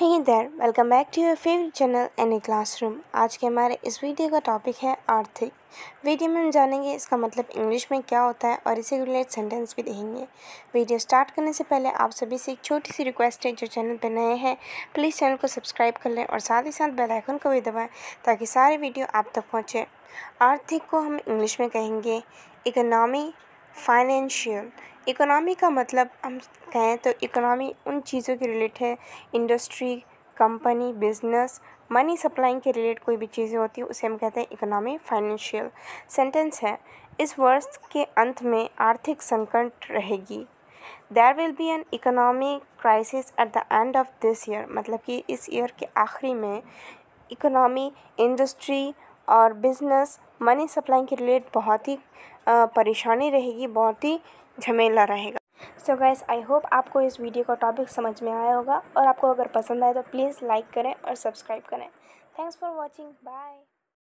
Hey there welcome back to your favourite channel any classroom आज के हमारे इस वीडियो का टॉपिक है आर्थिक। वीडियो में हम जानेंगे इसका मतलब इंग्लिश में क्या होता है और इसे रिलेटेड सेंटेंस भी देखेंगे। वीडियो स्टार्ट करने से पहले आप सभी से एक छोटी सी रिक्वेस्ट है जो चैनल पर नए हैं। प्लीज़ चैनल को सब्सक्राइब कर लें और साथ ही साथ बेल आइकन को भी दबाएँ ताकि सारे वीडियो आप तक पहुँचें। आर्थिक को हम इंग्लिश में कहेंगे इकोनॉमी फाइनेंशियल इकोनॉमी का मतलब हम कहें तो इकोनॉमी उन चीज़ों के रिलेट है, industry, company, business, money supplying के रिलेट कोई भी चीज़ें होती है, उसे हम कहते हैं इकोनॉमी, फाइनेंशियल सेंटेंस है। इस वर्ष के अंत में आर्थिक संकट रहेगी। There will be an economic crisis at the end of this year मतलब कि इस ईयर के आखिरी में इकोनॉमी, इंडस्ट्री और बिज़नेस मनी सप्लाई के रिलेट बहुत ही परेशानी रहेगी, बहुत ही झमेला रहेगा। सो गाइस आई होप आपको इस वीडियो का टॉपिक समझ में आया होगा और आपको अगर पसंद आए तो प्लीज़ लाइक करें और सब्सक्राइब करें। Thanks for watching bye